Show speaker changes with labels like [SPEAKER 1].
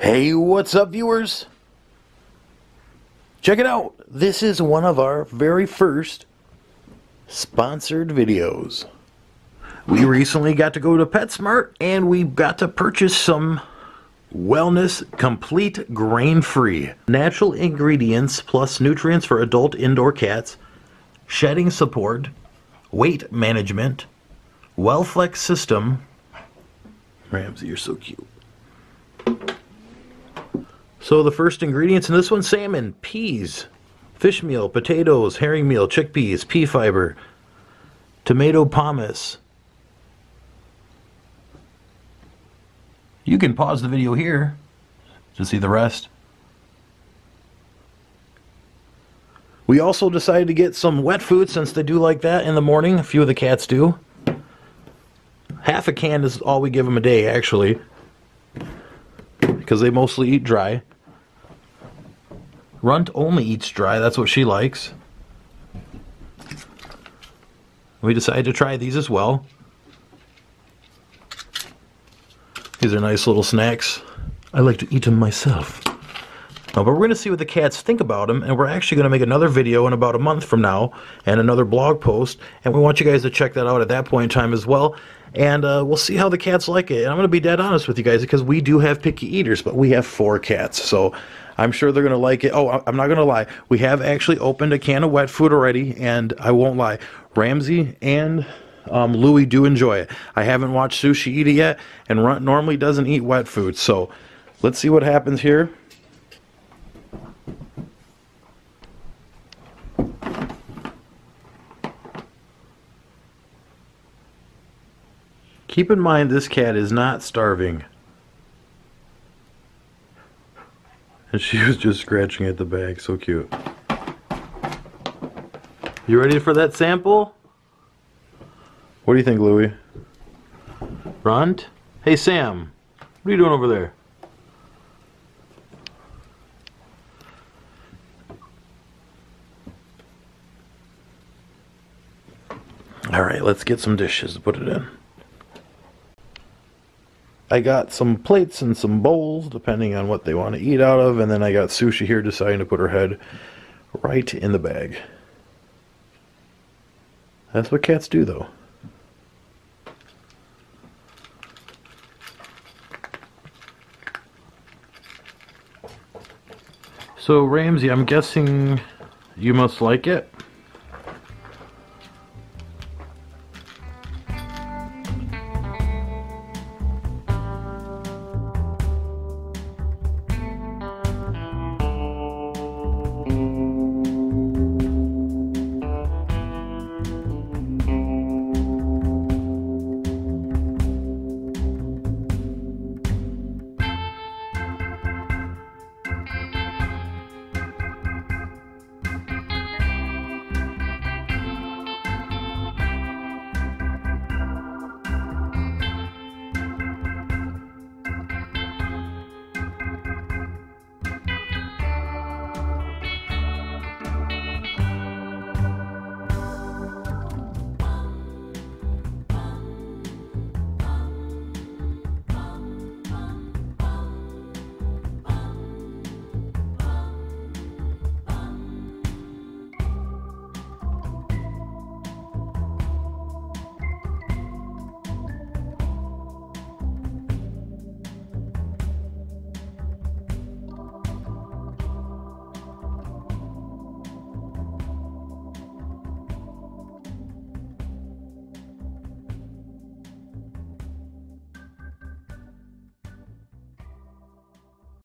[SPEAKER 1] Hey, what's up, viewers? Check it out. This is one of our very first sponsored videos. We recently got to go to PetSmart and we got to purchase some Wellness Complete Grain Free. Natural ingredients plus nutrients for adult indoor cats, shedding support, weight management, WellFlex system. Ramsey, you're so cute. So the first ingredients in this one, salmon, peas, fish meal, potatoes, herring meal, chickpeas, pea fiber, tomato pomace. You can pause the video here to see the rest. We also decided to get some wet food since they do like that in the morning. A few of the cats do. Half a can is all we give them a day, actually. Because they mostly eat dry. Runt only eats dry, that's what she likes. We decided to try these as well. These are nice little snacks. I like to eat them myself. But we're going to see what the cats think about them, and we're actually going to make another video in about a month from now, and another blog post, and we want you guys to check that out at that point in time as well, and uh, we'll see how the cats like it. And I'm going to be dead honest with you guys, because we do have picky eaters, but we have four cats, so I'm sure they're going to like it. Oh, I'm not going to lie. We have actually opened a can of wet food already, and I won't lie. Ramsey and um, Louie do enjoy it. I haven't watched Sushi eat it yet, and Runt normally doesn't eat wet food. So let's see what happens here. Keep in mind this cat is not starving. And she was just scratching at the bag. So cute. You ready for that sample? What do you think, Louie? Runt? Hey, Sam. What are you doing over there? All right, let's get some dishes to put it in. I got some plates and some bowls, depending on what they want to eat out of, and then I got Sushi here deciding to put her head right in the bag. That's what cats do, though. So, Ramsey, I'm guessing you must like it?